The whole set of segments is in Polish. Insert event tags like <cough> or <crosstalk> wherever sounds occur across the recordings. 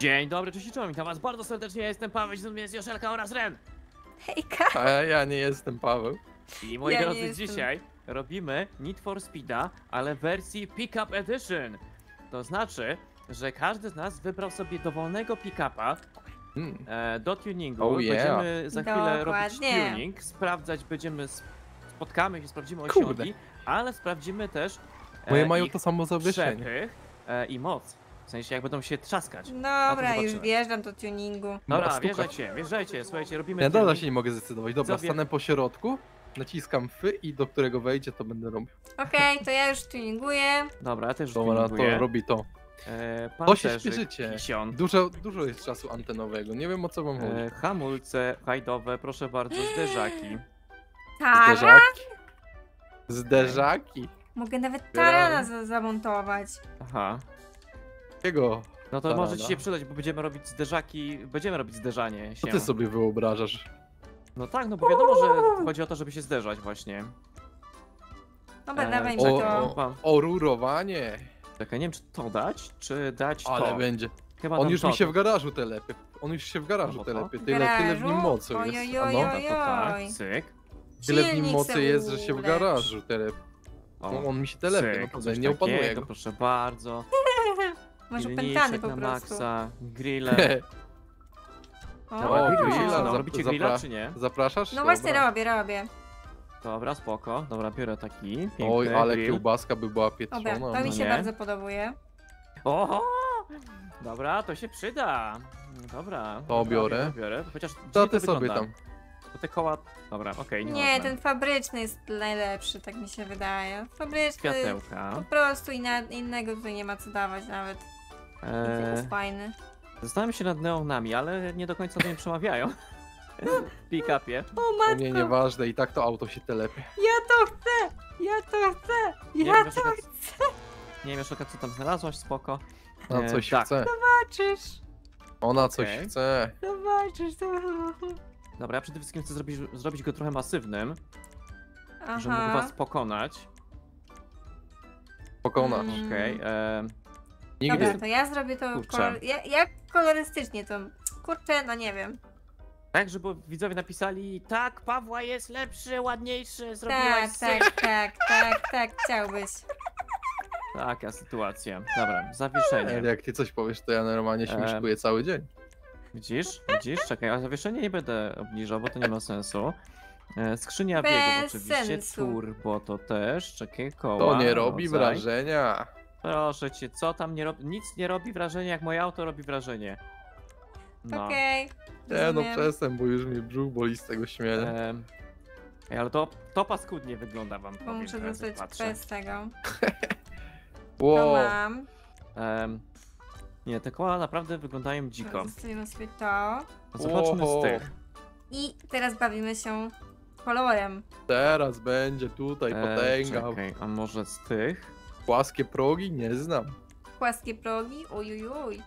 Dzień dobry, cześć i czołem, witam was bardzo serdecznie, ja jestem Paweł, z nami jest Joszelka oraz Ren. Hejka! A ja nie jestem Paweł. I moi Ja nie drodzy, jestem. dzisiaj robimy Need for Speeda, ale w wersji Pickup Edition. To znaczy, że każdy z nas wybrał sobie dowolnego pick-upa Hmm. e, do tuningu. Oh yeah. Będziemy za chwilę robić Dokładnie. tuning, sprawdzać będziemy, spotkamy się, sprawdzimy Kurde. osiągi, ale sprawdzimy też e, Moje mają ich to samo zawieszenie. przepych e, i moc. W sensie, jak będą się trzaskać. Dobra, już wjeżdżam do tuningu. Dobra, stukać. wjeżdżajcie, wjeżdżajcie, słuchajcie, robimy Ja dalej tuning. się nie mogę zdecydować. Dobra, wie- stanę po środku, naciskam fy i do którego wejdzie to będę robił. Okej, to ja już tuninguję. Dobra, ja też Dobra, tuninguję. to robi to. E, To się śpieszycie. kision, Dużo, dużo jest czasu antenowego, nie wiem o co wam chodzi. e, hamulce hajdowe, proszę bardzo, zderzaki. Tara? Zderzaki. Zderzaki. Mogę nawet tarana za zamontować. Aha. Jakiego? No to Tarana. może ci się przydać, bo będziemy robić zderzaki, będziemy robić zderzanie Co się. ty sobie wyobrażasz? No tak, no bo wiadomo, że chodzi o to, żeby się zderzać właśnie. Dobra, E, dawaj mi O, to. o, o rurowanie. Czekaj, nie wiem czy to dać, czy dać Ale to. będzie. Chyba On już to. mi się w garażu telepie. On już się w garażu No to? telepie. Tyle, tyle w nim mocy Oj, jest. oj, A oj, no, No to tak, cyk. tyle w nim mocy jest, że się w garażu telepie. O, No, on mi się telepie, cyk, naprawdę, coś nie opanuję takiego, go. proszę bardzo. <laughs> Masz opętany po na prostu. maksa, grille. <laughs> O, Dobra, grilla grilla, zap- Robicie grilla zapra- czy nie? Zapraszasz? No właśnie Dobra. robię, robię. Dobra, spoko. Dobra, biorę taki piękny Oj, ale grill. kiełbaska by była Dobra, pieczona. to no. mi się nie? bardzo podobuje. Oho! Dobra, to się przyda. Dobra. To dobra, biorę. Biorę, biorę. Chociaż To dziwnie ty to sobie wygląda. tam. Bo te koła... Dobra, okej, nie Nie, ten fabryczny jest najlepszy, tak mi się wydaje. Fabryczny Światełka. po prostu inna, innego tutaj nie ma co dawać nawet. Eee, Jest fajny. zastanawiam się nad neonami, ale nie do końca do mnie przemawiają. <laughs> W pick-upie. O To matko, mnie nieważne i tak to auto się telepie. ja to chcę! Ja to chcę! Nie Ja wiem, to Joszelka, chcę! Nie wiem, Joszelka, co tam znalazłaś, spoko. Ona E, coś tak. chce. Zobaczysz! Ona coś Okej. chce. Zobaczysz! to- Dobra, ja przede wszystkim chcę zrobić, zrobić go trochę masywnym, żeby mógł Aha. was pokonać. Pokonasz. Mm. Okej, em, Nigdy. Dobra, to ja zrobię to Kurczę. kolor... ja, jak kolorystycznie to... Kurczę, no nie wiem. tak, żeby widzowie napisali tak, Pawła jest lepszy, ładniejszy, zrobiłaś Tak, tak, tak, tak, tak, chciałbyś. Taka sytuacja. Dobra, Ale zawieszenie. jak ty coś powiesz, to ja normalnie się Em. miszkuję cały dzień. Widzisz? Widzisz? Czekaj, a zawieszenie nie będę obniżał, bo to nie ma sensu. E, Skrzynia Bez biegów oczywiście, sensu. turbo to też, czekaj, koła. To nie robi rodzaj. wrażenia. Proszę cię, co tam nie robi? Nic nie robi wrażenia, jak moje auto robi wrażenie. No. Okej. Nie no rozumiem. przestań, bo już mi brzuch boli z tego śmienia. Em, ej, ale to, to paskudnie wygląda wam, Bo powiem muszę teraz, jak dostać patrzę. bez tego. <laughs> To Wow. mam. Em, nie, te koła naprawdę wyglądają dziko. Zostawimy sobie to. Zobaczmy z Oho. tych. I teraz bawimy się kolorem. Teraz będzie tutaj E, potęga. czekaj, a może z tych? Płaskie progi? Nie znam. Płaskie progi? Ujujuj.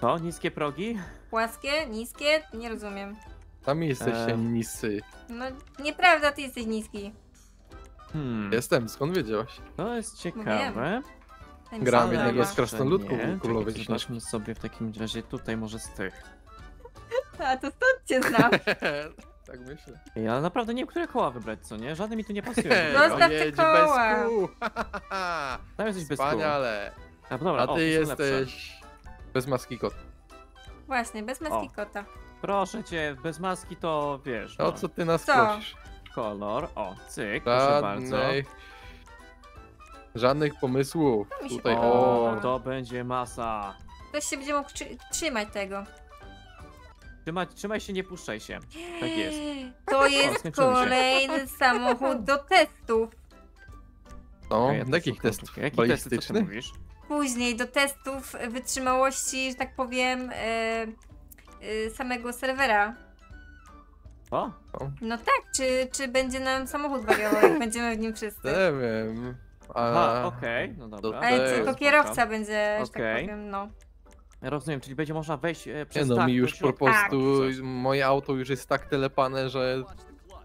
To niskie progi? Płaskie, niskie? Nie rozumiem. Tam jesteście E. nisy. No, nieprawda, ty jesteś niski. Hmm, Jestem, skąd wiedziałaś? to jest ciekawe. Ten Gram sam jednego z krasnoludków Nie, czekaj, Zobaczmy sobie w takim razie tutaj może z tych. <laughs> A to stąd cię znam. <laughs> tak myślę. Ale naprawdę nie wiem, które koła wybrać, co nie? Żadne mi tu nie pasują. Zostaw te koła. bez kół. <laughs> Tam jesteś bez kół. Wspaniale. A, dobra, A o, ty to są lepsze. jesteś bez maski kot. Właśnie, bez maski O. kota. Proszę cię, bez maski to wiesz. No, O co ty nas Co? prosisz? Kolor. O, cyk, proszę bardzo. Żadnej... Żadnych pomysłów. To mi się Tutaj O, o. to będzie masa. Ktoś się będzie mógł trzy- trzymać tego. Trzymaj, trzymaj się, nie puszczaj się. Tak jest. To jest skończyło się. kolejny samochód do testów. No, Okej, ja to jakich szukam, testów? czekaj, Jakie testy, co ty mówisz? Później do testów wytrzymałości, że tak powiem, e, e, samego serwera. O, No tak, czy, czy będzie nam samochód wariował, jak będziemy w nim wszyscy. Nie wiem. A... aha, okej, no dobra. to Ale jest tylko spoko. kierowca będzie, że Okej. tak powiem, no. Rozumiem, czyli będzie można wejść e, Nie przez no, dach mi już po prostu Coś. moje auto już jest tak telepane, że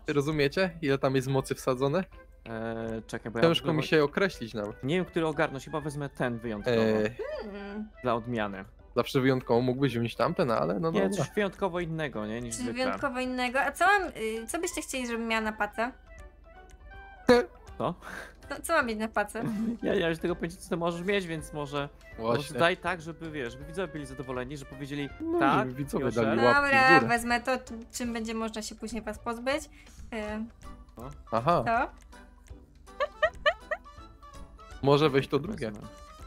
rozumiecie ile tam jest mocy wsadzone? E, czekaj, bo ja Ciężko mi się określić nawet. Nie wiem, który ogarnąć, chyba wezmę ten wyjątkowo. E, Hmm. Dla odmiany. Zawsze wyjątkowo mógłbyś wziąć tamten, ale no Nie, dobra. coś wyjątkowo innego, nie? Niż Coś zwykle. wyjątkowo innego. A co mam, y, co byście chcieli, żebym miała na pace? Co? Co mam mieć na pace? <laughs> Ja nie mam tego pojęcia, co ty możesz mieć, więc może, może daj tak, żeby wiesz, żeby widzowie byli zadowoleni, że powiedzieli No, tak, żeby widzowie dali łapki w Dobra, górę. wezmę to, czym będzie można się później was pozbyć. Y, Aha, To? <laughs> może wejść to drugie.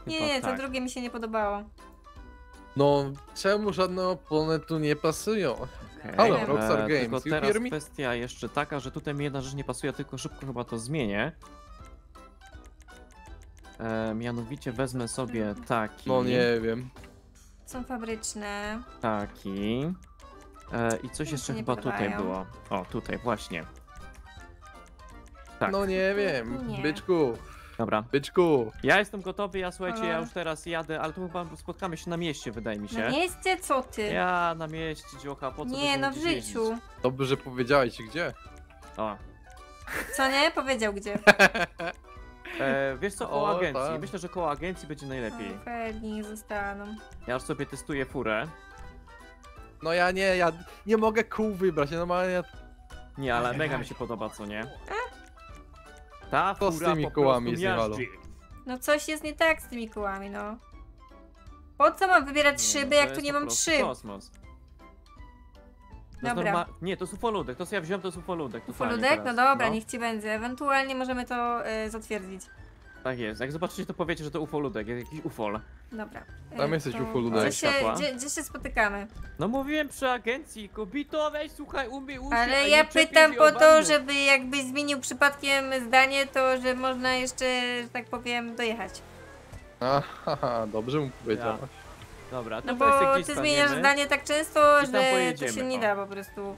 Nie, nie, to tak. drugie mi się nie podobało. No, czemu żadne opony tu nie pasują? Okej, Halo. Rockstar e, Games, Tylko you teraz hear me? kwestia jeszcze taka, że tutaj mi jedna rzecz nie pasuje, tylko szybko chyba to zmienię. E, mianowicie wezmę sobie taki. No nie wiem. Są fabryczne. Taki. E, I coś jeszcze nie chyba tutaj było. O, tutaj, właśnie. Tak, No nie wiem. Nie. Byczku, dobra. byczku. Ja jestem gotowy, ja słuchajcie, ja już teraz jadę, ale tu chyba spotkamy się na mieście, wydaje mi się. Na mieście? Co ty? Ja na mieście, dziocha, po co nie, będziemy no w gdzieś jeździć? życiu. Dobrze, że powiedziałeś gdzie. O. Co nie? Powiedział gdzie. <laughs> E, wiesz co, koło O, agencji. tak. Myślę, że koło agencji będzie najlepiej. No, Pewnie nie zostaną. Ja już sobie testuję furę. No ja nie, ja nie mogę kół wybrać. Ja normalnie ja Nie, ale mega mi się podoba, co nie? Ta Co z tymi po kołami prostu jest, halo? miażdży. No coś jest nie tak z tymi kołami, no. Po co mam wybierać Nie, szyby, no to jak tu jest nie po mam prostu szyb? Kosmos. To jest Dobra. norma... Nie, to jest ufoludek, to co ja wziąłem to jest ufoludek. Ufoludek? No dobra, niech ci będzie. Ewentualnie możemy to y, zatwierdzić. Tak jest, jak zobaczycie to powiecie, że to ufoludek, jak jakiś ufol. Dobra. Tam Y, jesteś to ufoludek. Gdzie się, gdzie, gdzie się spotykamy? No mówiłem przy agencji, kobito, weź słuchaj, umyj uszy, a Ale nie ja czepiaj pytam się po o to, żeby jakbyś zmienił przypadkiem zdanie, to że można jeszcze, że tak powiem, dojechać. Aha, dobrze mu powiedziałaś. Dobra, to No bo gdzieś ty staniemy. zmieniasz zdanie tak często, I tam że to pojedziemy, się nie o. da po prostu.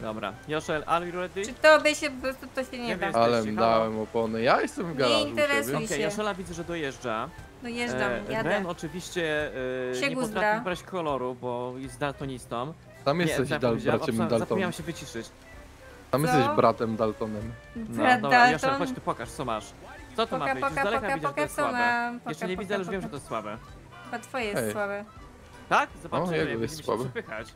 Dobra, Joszel, are you ready? Czy tobie się po prostu to się nie Nie da? wiem. Ale Jesteście, dałem opony. Ja jestem w garażu u interesuj siebie. się. Okej, Joszela widzę, że dojeżdża. Dojeżdżam, E, jadę. Ren oczywiście e, Się nie guzdra. potrafi wybrać koloru, bo jest daltonistą. Tam Nie, jesteś ja dal powiedziałem? bratem Obsa- Daltonem. Zapomniałem się wyciszyć. Tam Co? jesteś bratem Daltonem. No, Brat dobra, Joszel, Dalton. chodź tu pokaż, co masz. Co to ma Poka, być? Z poka, daleka poka, widzę, że to jest co słabe. mam? Jeszcze Poka, nie widzę, ale już wiem, że poka. to jest słabe. Chyba twoje jest Ej. słabe. Tak? Zobaczymy, jego będziemy jest się przepychać.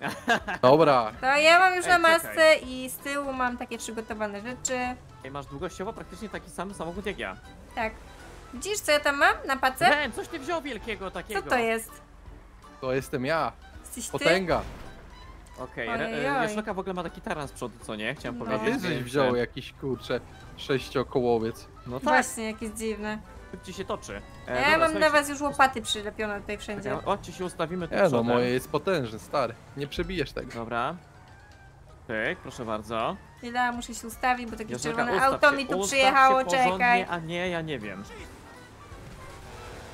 <laughs> Dobra, To ja mam już Ej, na masce i z tyłu mam takie przygotowane rzeczy. Ej, masz długościowo praktycznie taki sam samochód jak ja. Tak. Widzisz, co ja tam mam na pace? Ren, coś ty wziął wielkiego takiego. Co to jest? to jestem ja. Jesteś ty? Potęga. Okej, Ojej, okay, oj. Joszelka w ogóle ma taki taran z przodu, co nie? Chciałem No. A powiedzieć. ty żeś wziął e, jakiś kurczę sześciokołowiec. No tak, Właśnie, jakieś dziwne. Szybciej się toczy. E, ja dobra, mam słuchajcie, was już łopaty przylepione tutaj wszędzie. czekaj, Chodźcie się ustawimy tu Nie no, przodem. moje jest potężne, stary. Nie przebijesz tego. Dobra. Pyk, proszę bardzo. Chwila, muszę się ustawić, bo takie czerwone ustaw auto się, mi tu ustaw przyjechało, się porządnie, czekaj. A nie, ja nie wiem.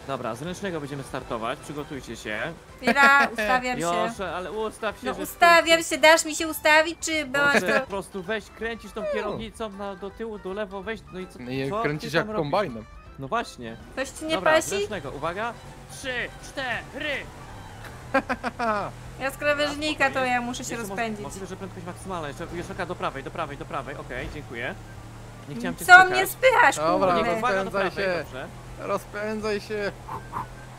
Dobra, z ręcznego będziemy startować, przygotujcie się. Chwila, ustawiam się. Josze, ale ustaw się, No że ustawiam się, dasz mi się ustawić, czy to... po prostu weź, kręcisz tą kierownicą na, do tyłu, do lewo, weź, no i co, Nie co kręcisz ty tam jak robisz? kombajnem. No właśnie. Coś ci nie Dobra, pasi? ręcznego, uwaga. Trzy, cztery. Ja z krawężnika to ja muszę się Jeszcze rozpędzić. Możliwe, że prędkość maksymalna, jeszcze Joszelka do prawej, do prawej, do prawej, okej, dziękuję. Nie chciałem cię Co spychać. mnie spychasz, Dobra, Nie, kurde? uwaga do Rozpędzaj prawej, się. dobrze. Rozpędzaj się.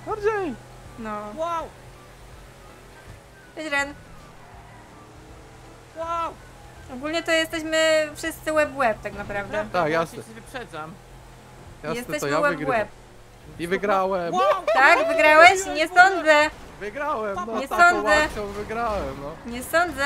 Bardziej. No. Wow, Cześć, Ren. wow. Ogólnie to jesteśmy wszyscy web web tak naprawdę. Prawda, Tak, właśnie jasne. się wyprzedzam. Jasne, Jesteśmy to ja wygrywam. web. I wygrałem. Wow, Tak, wygrałeś? Nie sądzę. Wygrałem, no Nie taką sądzę. akcją wygrałem, no. Nie sądzę.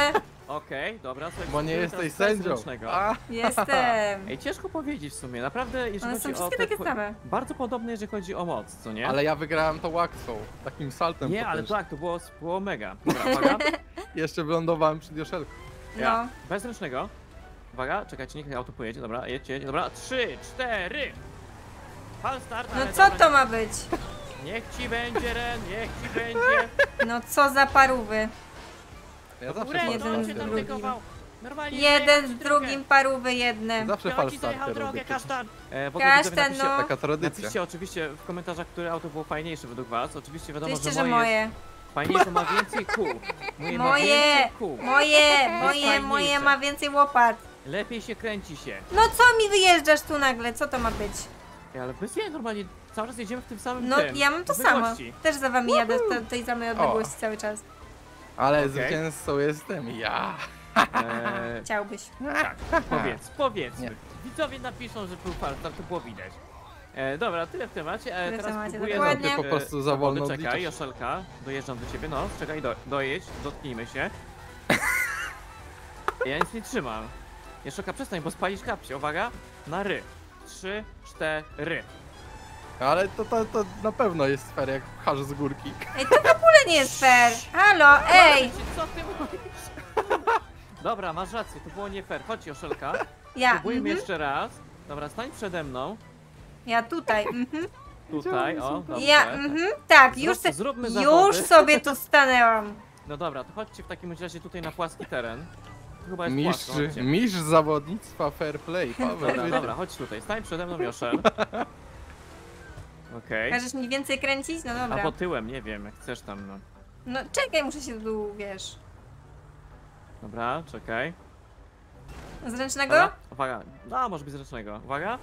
Okej, dobra, słuchajcie. Bo nie jesteś sędzią. A, Jestem. Ej, ciężko powiedzieć w sumie, naprawdę, jeżeli One są chodzi o wszystkie te... takie same. Bardzo podobne, jeżeli chodzi o moc, co nie? ale ja wygrałem tą akcją. Takim saltem Nie, ale potężnym. tak, to było, było mega. Dobra, uwaga. <laughs> Jeszcze wylądowałem przed Joszelką. Ja. No. Bez ręcznego. Uwaga, czekajcie, niech auto pojedzie, dobra, jedźcie, jedźcie, dobra, trzy, cztery. Fal start, No ale co to ma być? Niech ci będzie, Ren, niech ci będzie. No co za parówy. Ja zawsze Ren, on się tam drugim. Normalnie Jeden z drugim parówy jedne. Zawsze Ja ci zajechał falstarter drogę, robię. kasztan. E, w ogóle Kasztan, widzowie, napiszcie, no. Taka tradycja. napiszcie oczywiście w komentarzach, które auto było fajniejsze według was. Oczywiście wiadomo, Oczywiście, że moje, fajniejsze, ma więcej kół. Moje, ma Moje, więcej kół. moje, moje, moje ma więcej łopat. Lepiej się kręci się. No co mi wyjeżdżasz tu nagle? Co to ma być? Ej, ale bez jej normalnie cały czas jedziemy w tym samym No tym. ja mam to samo. odległości. Też za wami jadę w te- tej samej odległości cały czas. Ale Okej. zwycięzcą jestem ja. Eee, Chciałbyś. tak, powiedz, powiedzmy. Nie. Widzowie napiszą, że był falstart, to było widać. E, dobra, tyle w temacie. E, Tyle w teraz temacie, próbuję dokładnie. Ty po prostu za wolno Czekaj, odliczasz. Joszelka, dojeżdżam do ciebie, no, czekaj, do, dojedź, dotknijmy się. Ja nic nie trzymam. Joszelka, przestań, bo spalisz kapcie, uwaga, na ry. Trzy, cztery. Ale to, to, to na pewno jest fair, jak pchasz z górki. Ej, to w ogóle nie jest fair. Halo, ej! Co ty mówisz? <laughs> Dobra, masz rację, to było nie fair. Chodź, Joszelka, Ja, próbujmy mhm. jeszcze raz. Dobra, stań przede mną. ja tutaj, mhm. Tutaj, o, dobrze. Ja, mhm, tak, już, Zrób- zróbmy już zawody. sobie tu stanęłam. No dobra, to chodźcie w takim razie tutaj na płaski teren. Chyba jest Mistrz, płasko, chodźcie. mistrz zawodnictwa fair play, Paweł. Dobra, dobra, chodź tutaj, stań przede mną, Joszel. <laughs> Okej. Każesz mi więcej kręcić? No dobra. Albo tyłem, nie wiem, jak chcesz tam, no. No czekaj, muszę się tu, wiesz... Dobra, czekaj. Zręcznego? Dobra, uwaga. No, może być zręcznego. Uwaga.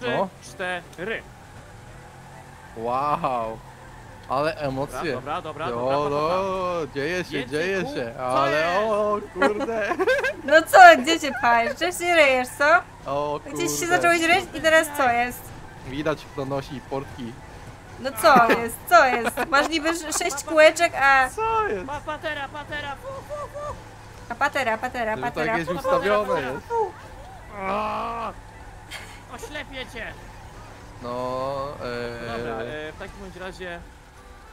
Trzy, O. cztery. Wow. Ale Dobra, emocje. dobra, dobra, O, dobra, pa, pa. no, dzieje się, Więcej dzieje się, Co ale jest? o kurde, <laughs> No co, gdzie się pchajesz? Gdzieś się ryjesz, co? o kurde. Gdzieś się zacząłeś ryć i teraz co jest? Widać kto nosi portki. No co jest, co jest? Masz niby sz- sześć kółeczek, a... Co jest? Pa, patera, patera, fu, fu, fu. A patera, patera, Żeby tak patera. jest ustawione jest. O, Oślepię cię. No, Dobra, e, e, w takim bądź razie e,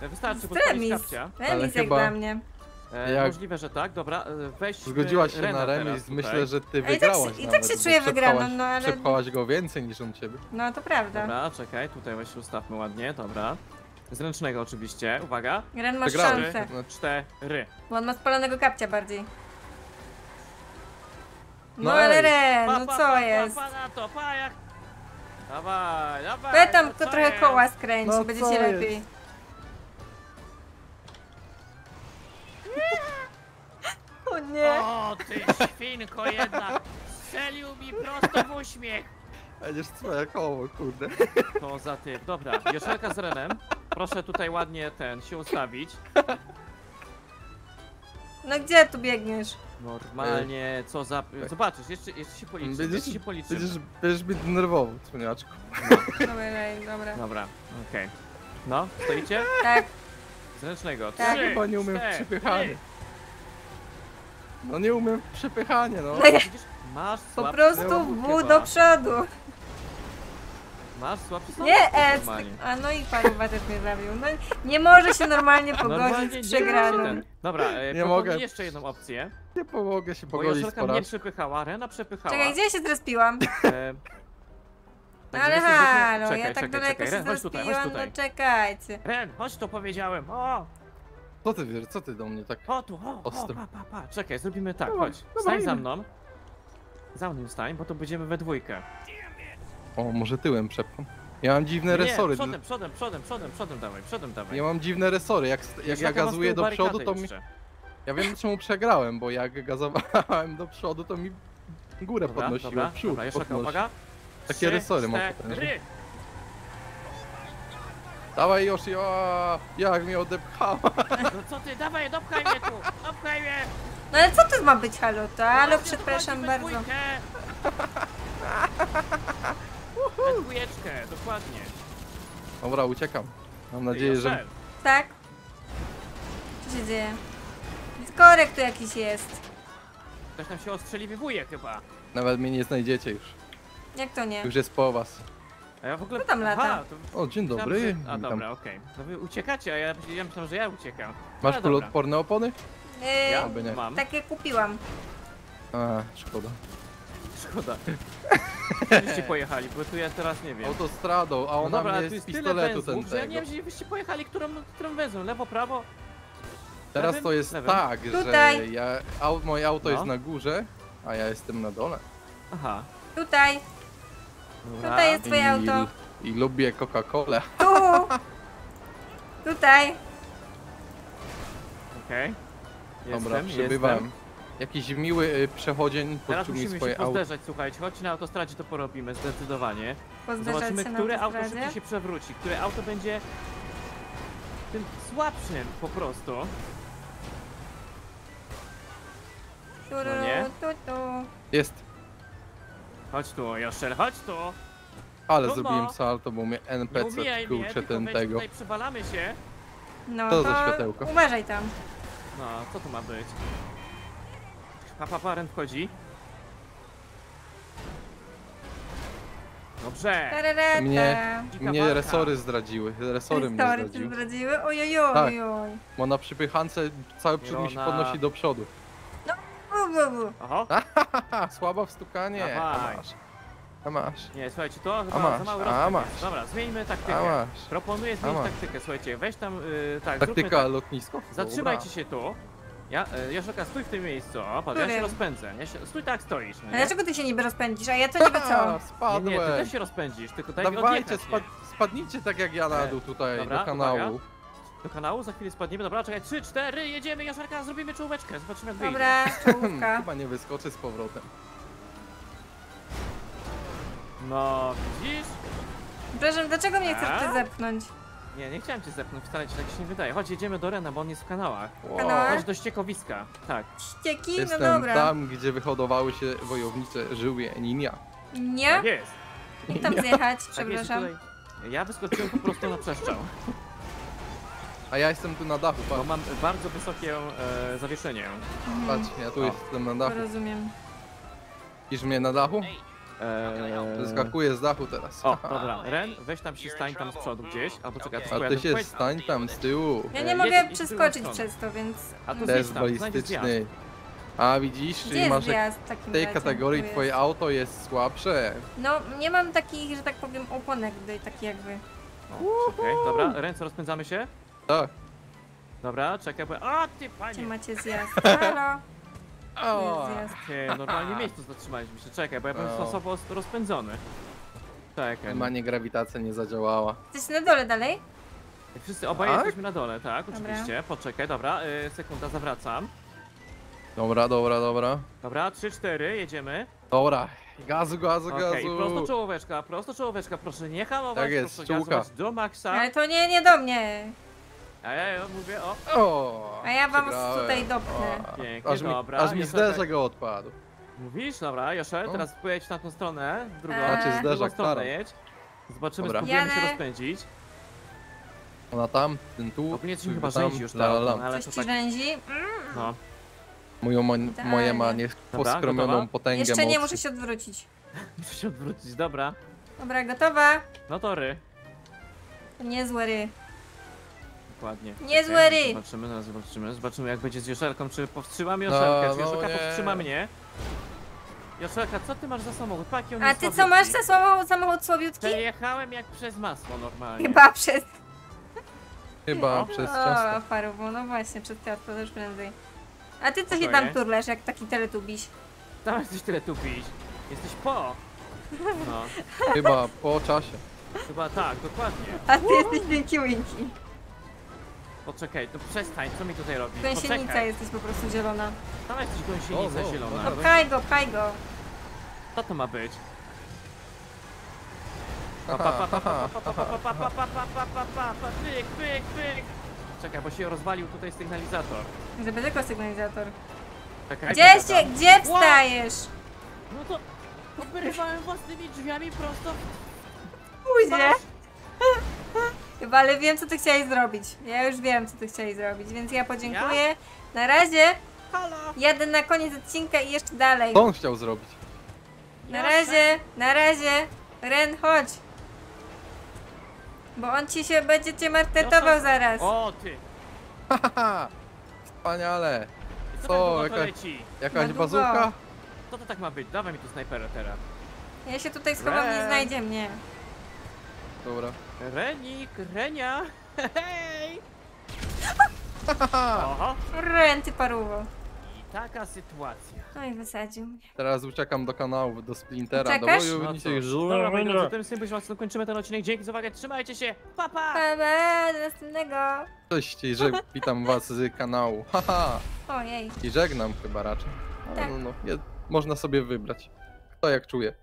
wystarczy, bo spalić Remis. kapcia. Remis jak chyba- dla mnie. E, Jak- Możliwe, że tak, dobra, e, weź zgodziłaś się Rena na teraz remis, tutaj. myślę, że ty tak się- wygrałaś i tak nawet, się bo czuję wygraną, przepchałaś- no ale- Przepchałaś go więcej niż on ciebie. No to prawda. Dobra, czekaj, tutaj weź ustawmy ładnie, dobra. Zręcznego oczywiście, uwaga. Ren masz Przegrałeś. szansę, No, Cztery. bo on ma spalonego kapcia bardziej. No, No ale ej. Ren, Pa, no pa, co pa, jest? Pa, pa na to, pa jak... Dawaj, dawaj. Weź tam no tylko co trochę jest? koła skręć, No będzie co ci jest? lepiej. <laughs> O nie! O, ty świnko jedna! Strzelił mi prosto w uśmiech! Będziesz swoje koło, kurde. To za ty. Dobra, Joszelka z Renem. Proszę tutaj ładnie ten się ustawić. No gdzie tu biegniesz? Normalnie, co za... Zobaczysz, jeszcze, jeszcze się policzy, Będziesz, jeszcze się policzy. będziesz, będziesz być denerwował, cwaniaczku. Dobra, dobra. Dobra, okej. No, stoicie? Tak, Zręcznego. Tak. Trzy, Chyba nie umiem w cztery. przepychanie. No nie umiem w przepychanie, no. No ja- Widzisz, masz po słabszy prostu samochód w chyba. do przodu. Masz słabszy samochód Nie, e, normalnie. A no i paruwa też mnie zabił. No nie może się normalnie Normalnie <laughs> pogodzić z się przegraną. ten- Dobra, e, Nie proponuję mogę. jeszcze jedną opcję. Nie pomogę się Bo pogodzić z Joszelka mnie porażką. przepychała, Rena przepychała. Czekaj, gdzie ja się zrespiłam? E, No także ale halo, czekaj, ja tak czekaj, daleko czekaj. się Ren, chodź tutaj, chodź zrespiłam, tutaj. no czekajcie. Ren, chodź to powiedziałem. O, Co ty wiesz, co ty do mnie tak... o tu, o, o, Ostro. pa, pa, pa. Czekaj, zrobimy tak, Dawaj, chodź. dawaj, Stań za idę. mną. Za mną stań, bo to będziemy we dwójkę. O, może tyłem przepcham. Ja mam dziwne Nie, resory. przodem, przodem, przodem, przodem, przodem dawaj, przodem dawaj. Ja mam dziwne resory. Jak, jak ja z gazuję tyłu do przodu, to mi... jeszcze. Ja wiem czemu przegrałem, bo jak gazowałem do przodu, to mi górę Dobra, podnosiło, dobra, przód dobra, podnosi. uwaga. Takie rysory mam potężne. Dawaj Yoshi, o, jak mnie odepchała. <laughs> No co ty, dawaj, dopchaj mnie tu, dopchaj mnie. No ale co to ma być halo to? Halo, przepraszam bardzo. We dwójeczkę, dokładnie. Dobra, uciekam. Mam nadzieję, że... Tak? Co się dzieje? Korek tu jakiś jest. Ktoś tam się ostrzeliwuje chyba. Nawet mnie nie znajdziecie już. Jak to nie? Już jest po was. A ja w ogóle... Kto tam lata? Aha, to O, dzień dobry. A Witam. dobra, okej. No wy uciekacie, a ja, ja myślałem, że ja uciekam. Masz dobra. kuloodporne opony? Yy, Ja Oby nie. mam. Takie kupiłam. A, szkoda. Szkoda. <laughs> Gdzieście pojechali, bo tu ja teraz nie wiem. Autostradą, a No ona dobra, ale mnie tu z jest tyle pistoletu ten węzłów, że ja nie tego. wiem, gdzie byście pojechali, którą, którą wezmą, lewo, prawo? Teraz lewym? to jest Lewym? tak, Tutaj. że ja, au, moje auto No. jest na górze, a ja jestem na dole. Aha. Tutaj. Tutaj jest- Twoje auto. I lubię Coca-Colę. tu! Tutaj. Okej. Dobra, Jestem, przybywałem. jestem. Jakiś miły y, przechodzień Teraz podciął mi musimy swoje się auto. pozderzać, słuchajcie, chodź na autostradzie to porobimy, zdecydowanie. Pozderzać Zobaczymy, się które auto szybciej się przewróci, które auto będzie tym słabszym po prostu. No nie? tu, tu. Jest. Chodź tu, Joszel, chodź tu! Ale Trudno. zrobiłem salto, bo mnie Nie NPC ubijaj mnie, kurczę ten tego. tutaj przewalamy się. No Co to za światełko? uważaj tam. No, co to ma być? Papa Paren wchodzi. Dobrze! Tararata. Mnie- Dzika Mnie walka. resory zdradziły. Resory mnie cię zdradziły. zdradziły? Ojojoj, Tak. ojoj. Bo na przypychance cały przód mi się Ilona. podnosi do przodu. Bu, bu, bu. Oho, Haha, <laughs> słaba w stukanie. A masz. A masz. nie, słuchajcie, to chyba masz, za mały a rozpęd masz. jest. Dobra, zmieńmy A taktykę. masz. Proponuję zmienić masz. taktykę, słuchajcie, weź tam, y, tak, Taktyka tak. lotnisko? Zatrzymajcie się tu. Ja, y, Joszelka, stój w tym miejscu, o, patrz, ja się Którym? rozpędzę. Ja się, stój tak stoisz, no A nie? dlaczego ty się niby rozpędzisz, a ja to niby co? <laughs> Haha, Nie, Spadłem. nie, ty też się rozpędzisz, tylko daj mi Dawajcie, odjechać, spad spadnijcie tak jak ja na dół tutaj dobra, do kanału. uwaga. Do kanału, za chwilę spadniemy, dobra, czekaj, 3, 4, jedziemy, Joszelka, zrobimy czołóweczkę, zobaczymy jak wyjdzie. Dobra, czołówka. Chyba nie wyskoczy z powrotem. No, widzisz? Przepraszam, dlaczego mnie chcesz ty zepchnąć? Nie, nie chciałem cię zepchnąć, wcale ci tak się nie wydaje. Chodź, jedziemy do Rena, bo on jest w kanałach. Wow. Kanała? Chodź do ściekowiska, tak. Ścieki? No Jestem dobra. tam, gdzie wyhodowały się wojownicze żyły Ninia. Nie? Tak jest. Jak tam zjechać? Tak jest Przepraszam. tutaj. Ja wyskoczyłem po prostu na przeszczał, A ja jestem tu na dachu, bo patrz, mam bardzo wysokie e, zawieszenie. Patrz ja tu O. jestem na dachu. Rozumiem. Widzisz mnie na dachu? E, Zeskakuję z dachu teraz. O, dobra, Ren, weź tam się stań tam z przodu gdzieś, albo czekaj, A spróbuję ty się powiedz- stań tam z tyłu. Ja nie mogę jedź- przeskoczyć przez to, więc... A znajdziesz zjazd. balistyczny. A widzisz, Gdzie czyli jest masz wjazd w takim w tej razie? kategorii twoje auto jest słabsze. No, nie mam takich, że tak powiem, oponek, gdy- taki jakby. O, Czekaj, dobra, ręce rozpędzamy się. Tak. Dobra, czekaj, bo... O, ty panie! macie zjazd? Halo? O, Jest zjazd. Ty, normalnie w <laughs> miejscu zatrzymaliśmy się, czekaj, bo ja byłem O. stosowo rozpędzony. Czekaj. Normalnie grawitacja nie zadziałała. Jesteś na dole dalej? Wszyscy obaj Tak? jesteśmy na dole, tak, Dobra. oczywiście. Poczekaj, dobra, y, sekunda, zawracam. Dobra, dobra, dobra. Dobra, 3, 4, jedziemy. Dobra, gazu, gazu, Okej, prosto gazu. czołóweczka, prosto czołóweczka, proszę nie hamować, Tak jest, proszę czołówka. gazować do maksa. Ale to nie, nie do mnie. A ja, ja mówię, o, O, A ja wam przegrałem. tutaj dopnę. O, Pięknie, aż mi, dobra, aż mi ja zderzak odpadł. mówisz, dobra, Joszel, No. teraz pojedź na tą stronę, drugą, Znaczy, drugą zderzak, stronę jedź. Zobaczymy, Dobra. spróbujemy się Jadę. rozpędzić. Ona tam, ten tu, Ogólnie coś chyba tam, rzędzi już la, la, tam, la. ale Coś to ci tak, rzęzi? Mm. no. Moją, ma Dobra, poskromioną gotowa? potęgę Jeszcze nie, mocy. muszę się odwrócić. <laughs> Muszę się odwrócić, dobra. Dobra, gotowa? No to ry. To niezłe ry. Dokładnie. Niezłe Czekaj, ry. Zobaczymy, zaraz zobaczymy. Zobaczymy jak będzie z Joszelką, czy powstrzymamy Joszelkę, No, czy no Joszelka nie. powstrzyma mnie. Joszelka, co ty masz za samochód? Paki, on A jest ty co słabiutki. masz za samochód, samochód słabiutki? Przejechałem jak przez masło normalnie. Chyba przez... Chyba O. przez O, ciasto. parubo, no właśnie, przez ciasto też prędzej. A ty co się Spokojnie. tam turlasz, jak taki teletubiś? Tam jesteś tyle tu pić. Jesteś po. No, Chyba po czasie. chyba tak, dokładnie. A ty jesteś Winky Winky. Poczekaj, to przestań, co mi tutaj robisz? Gąsienica Poczekaj. jesteś po prostu zielona. Tam jesteś gąsienica O, o, zielona. No Dobra. pchaj go, pchaj go. Co to ma być? Pa, pa, Haha, pa, pa, haha, pa, pa, pa, pa, pa, pa, pa, pa, pa, pa, pa, pyk, pyk, pyk. Czekaj, bo się rozwalił tutaj sygnalizator. Żeby tylko sygnalizator. Czekaj, Gdzie czekaj, się, gdzie wstajesz? No to wyrywałem własnymi drzwiami prosto. Pójdzie. Chyba, ale wiem co ty chciałeś zrobić. Ja już wiem co ty chciałeś zrobić, więc ja podziękuję. Na razie Halo! jadę na koniec odcinka i jeszcze dalej. Co on chciał zrobić? Na razie, na razie. Ren, chodź. Bo on ci się będzie cię martetował zaraz. O ty! Haha, Wspaniale. Co, Co, tak długo to jaka- leci? Jakaś długo. bazuka? Co to tak ma być? Dawaj mi tu snajpera teraz. Ja się tutaj schowam, nie Ren. znajdzie mnie. Dobra. Renik, Renia! <laughs> Hej! Oho! Ren, ty paruwo. I taka sytuacja. No i wysadził mnie. Teraz uciekam do kanału, do Splintera, do Uciekasz? boju, No dzisiaj cóż, dobra, moi drodzy, żółw. tym symbolicznym mocno kończymy ten odcinek. Dzięki za uwagę, trzymajcie się! Pa, pa! Pa, pa, do następnego. Cześć, że <laughs> witam was z kanału. Haha, Ojej. i żegnam chyba raczej. No, Tak. no, no. Je, można sobie wybrać. Kto jak czuje.